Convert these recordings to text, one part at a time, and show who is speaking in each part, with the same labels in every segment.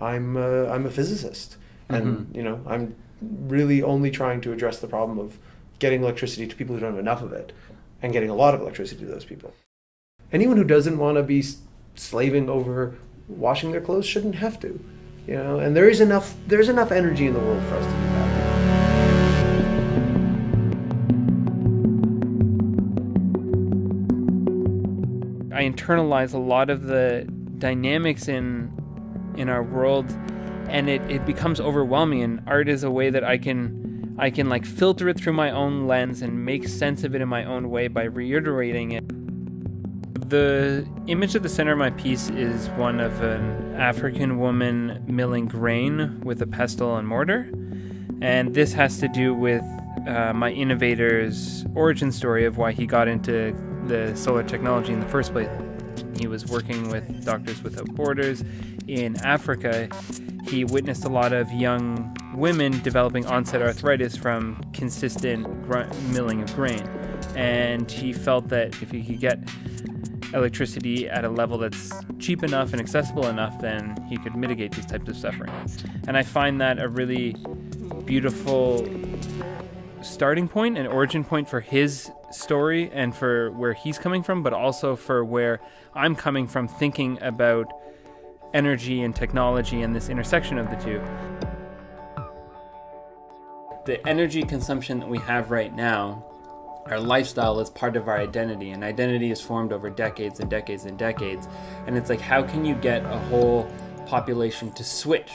Speaker 1: I'm a, I'm a physicist, and
Speaker 2: Mhm.
Speaker 1: you know I'm really only trying to address the problem of getting electricity to people who don't have enough of it, and getting a lot of electricity to those people. Anyone who doesn't want to be slaving over washing their clothes shouldn't have to, you know. And there is enough there's enough energy in the world for us to do that.
Speaker 2: I internalize a lot of the dynamics in in our world and it, it becomes overwhelming and art is a way that I can I can like filter it through my own lens and make sense of it in my own way by reiterating it. The image at the center of my piece is one of an African woman milling grain with a pestle and mortar. And this has to do with uh, my innovator's origin story of why he got into the solar technology in the first place. He was working with Doctors Without Borders in Africa. He witnessed a lot of young women developing onset arthritis from consistent gr- milling of grain. And he felt that if he could get electricity at a level that's cheap enough and accessible enough, then he could mitigate these types of suffering. And I find that a really beautiful starting point and origin point for his story and for where he's coming from, but also for where I'm coming from thinking about energy and technology and this intersection of the two. The energy consumption that we have right now, our lifestyle is part of our identity, and identity is formed over decades and decades and decades. And it's like, how can you get a whole population to switch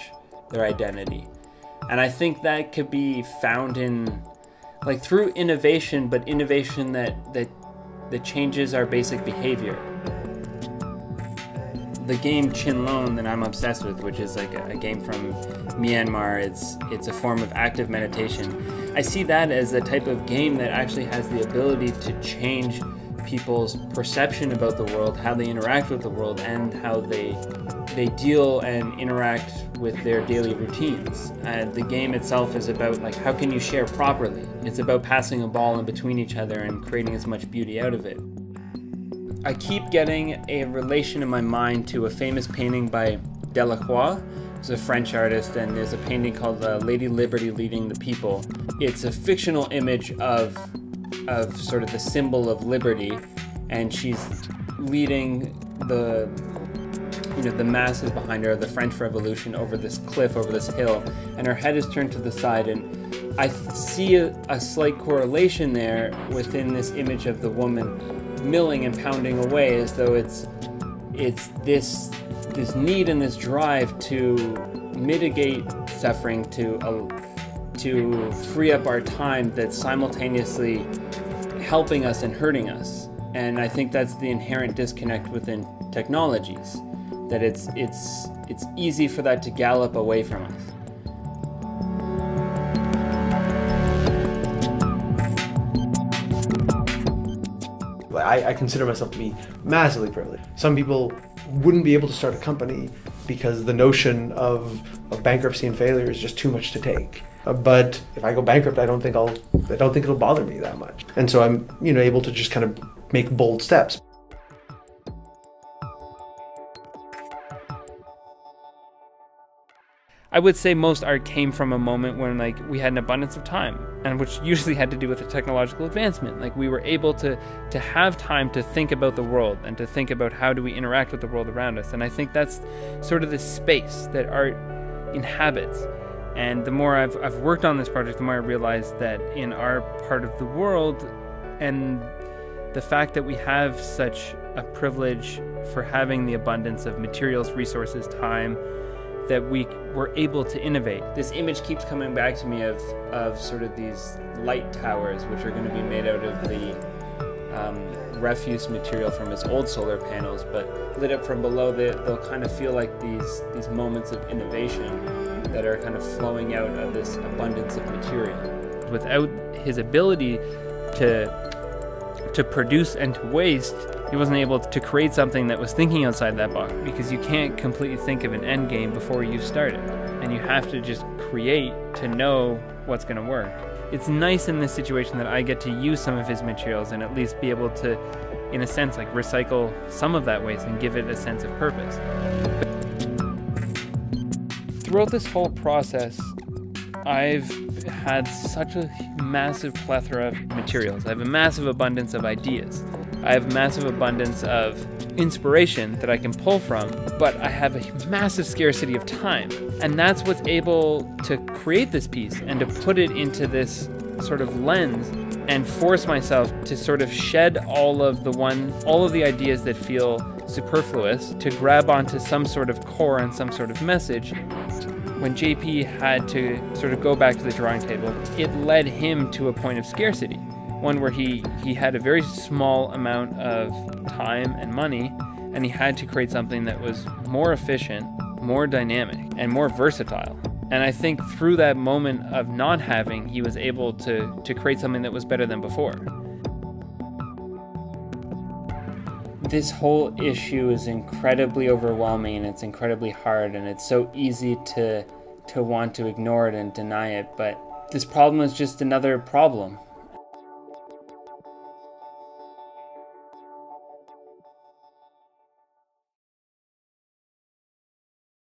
Speaker 2: their identity? And I think that could be found in like through innovation, but innovation that that that changes our basic behavior. The game Chin Chinlone that I'm obsessed with, which is like a, a game from Myanmar, it's it's a form of active meditation. I see that as a type of game that actually has the ability to change people's perception about the world, how they interact with the world, and how they they deal and interact with their daily routines. Uh, the game itself is about like how can you share properly. It's about passing a ball in between each other and creating as much beauty out of it. I keep getting a relation in my mind to a famous painting by Delacroix. He's a French artist, and there's a painting called uh, Lady Liberty Leading the People. It's a fictional image of of sort of the symbol of liberty, and she's leading the you know the masses behind her, the French Revolution, over this cliff, over this hill, and her head is turned to the side, and I see a, a slight correlation there within this image of the woman milling and pounding away, as though it's it's this this need and this drive to mitigate suffering, to uh, to free up our time that's simultaneously helping us and hurting us. And I think that's the inherent disconnect within technologies that it's it's it's easy for that to gallop away from us.
Speaker 1: I, I consider myself to be massively privileged. Some people wouldn't be able to start a company because the notion of, of bankruptcy and failure is just too much to take. Uh, but if I go bankrupt, I don't think I'll I don't think it'll bother me that much. And so I'm you know able to just kind of make bold steps.
Speaker 2: I would say most art came from a moment when like we had an abundance of time, and which usually had to do with a technological advancement. Like we were able to to have time to think about the world and to think about how do we interact with the world around us. And I think that's sort of the space that art inhabits. And the more I've I've worked on this project, the more I realized that in our part of the world, and the fact that we have such a privilege for having the abundance of materials, resources, time that we were able to innovate. This image keeps coming back to me of, of sort of these light towers, which are going to be made out of the um, refuse material from his old solar panels, but lit up from below, they, they'll kind of feel like these, these moments of innovation that are kind of flowing out of this abundance of material. Without his ability to to produce and to waste, he wasn't able to create something that was thinking outside that box because you can't completely think of an end game before you start it. And you have to just create to know what's going to work. It's nice in this situation that I get to use some of his materials and at least be able to, in a sense, like recycle some of that waste and give it a sense of purpose. throughout this whole process, I've had such a massive plethora of materials. I have a massive abundance of ideas. I have a massive abundance of inspiration that I can pull from, but I have a massive scarcity of time. And that's what's able to create this piece and to put it into this sort of lens and force myself to sort of shed all of the one all of the ideas that feel superfluous to grab onto some sort of core and some sort of message when JP had to sort of go back to the drawing table it led him to a point of scarcity one where he he had a very small amount of time and money and he had to create something that was more efficient more dynamic and more versatile and I think through that moment of not having, he was able to, to create something that was better than before. This whole issue is incredibly overwhelming and it's incredibly hard and it's so easy to to want to ignore it and deny it, but this problem is just another problem.